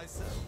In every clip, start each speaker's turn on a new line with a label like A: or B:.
A: myself.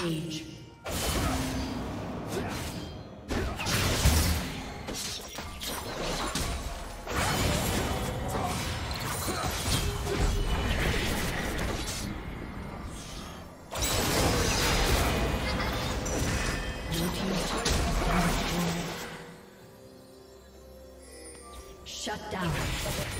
B: Rampage. Shut down.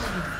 B: Blue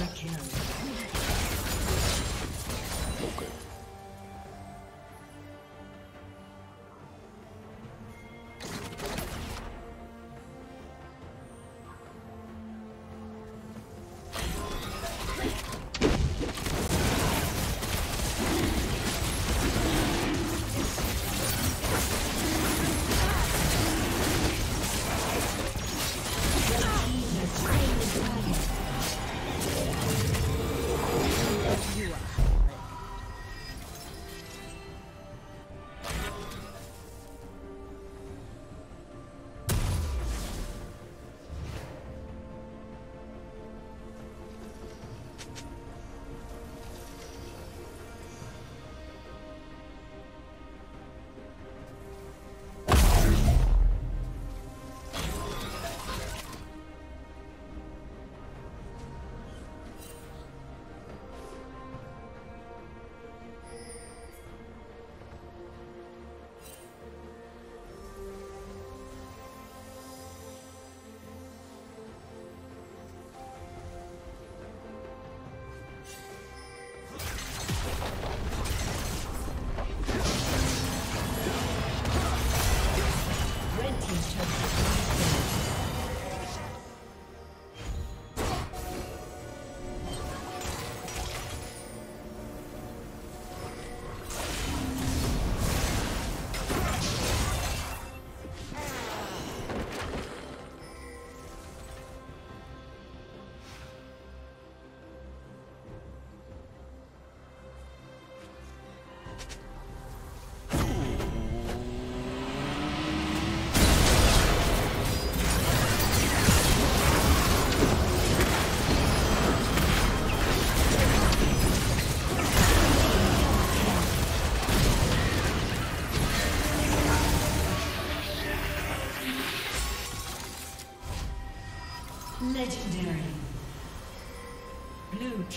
B: Legendary.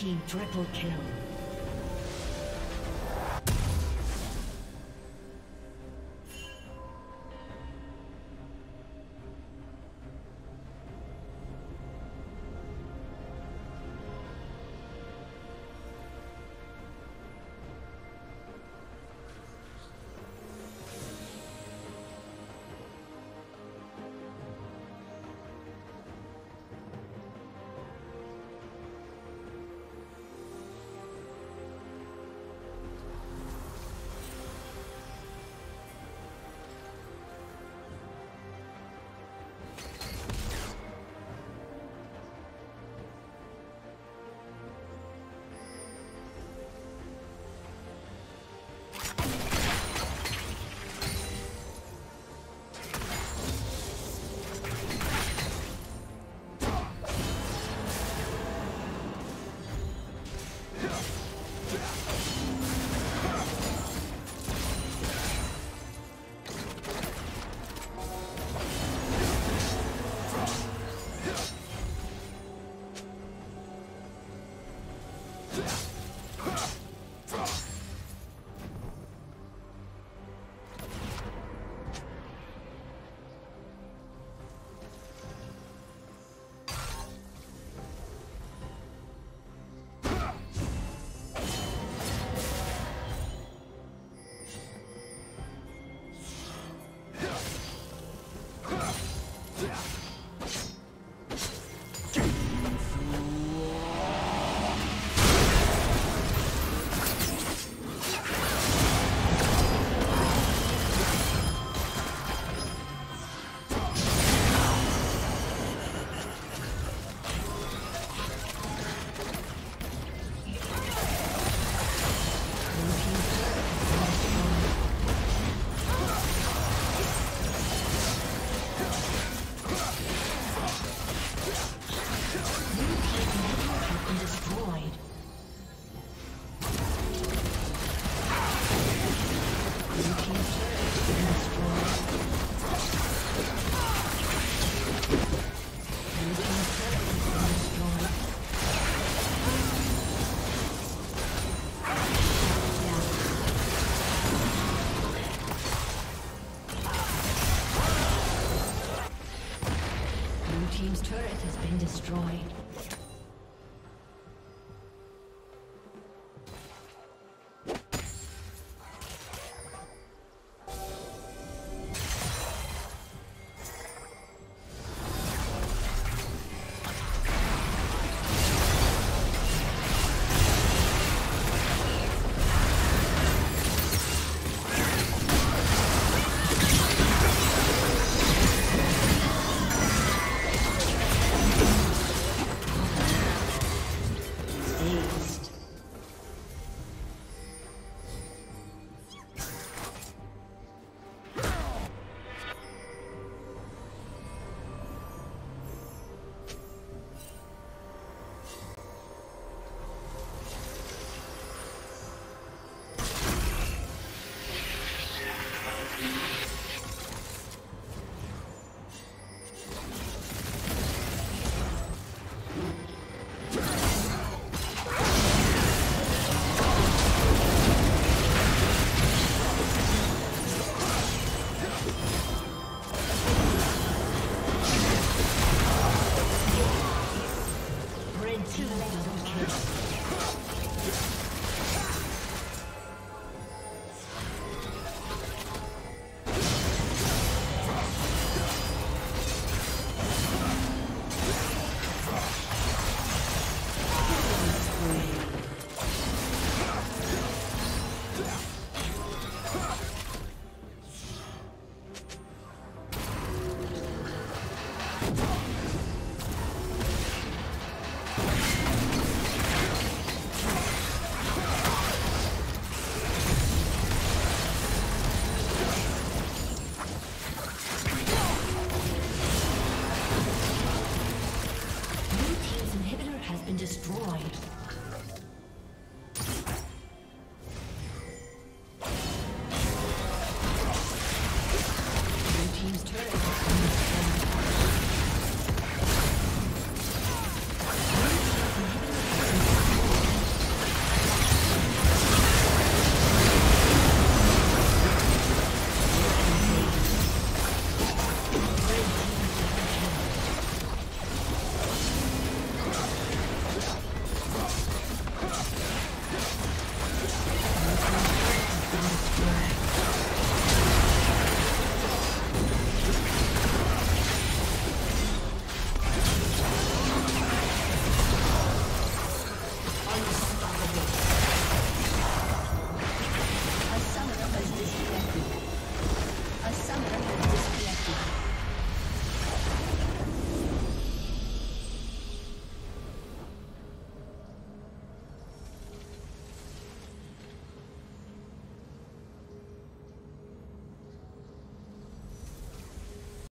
B: Team triple kill. Destroyed.